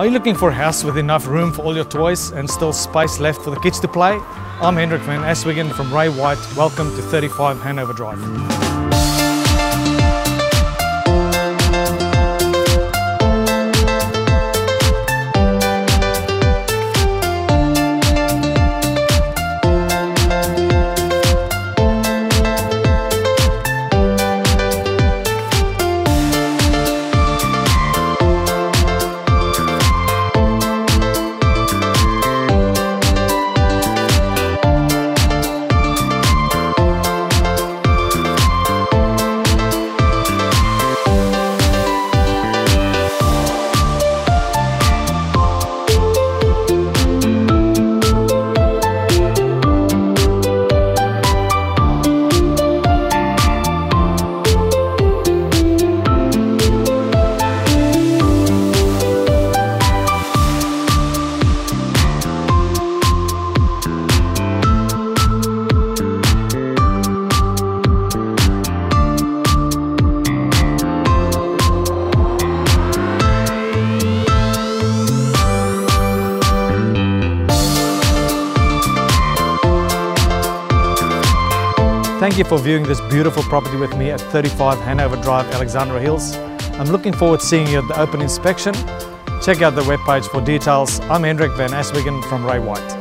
Are you looking for a house with enough room for all your toys and still space left for the kids to play? I'm Hendrik van Aswegen from Ray White. Welcome to 35 Hanover Drive. Thank you for viewing this beautiful property with me at 35 Hanover Drive, Alexandra Hills. I'm looking forward to seeing you at the open inspection. Check out the webpage for details. I'm Hendrik van Aswegen from Ray White.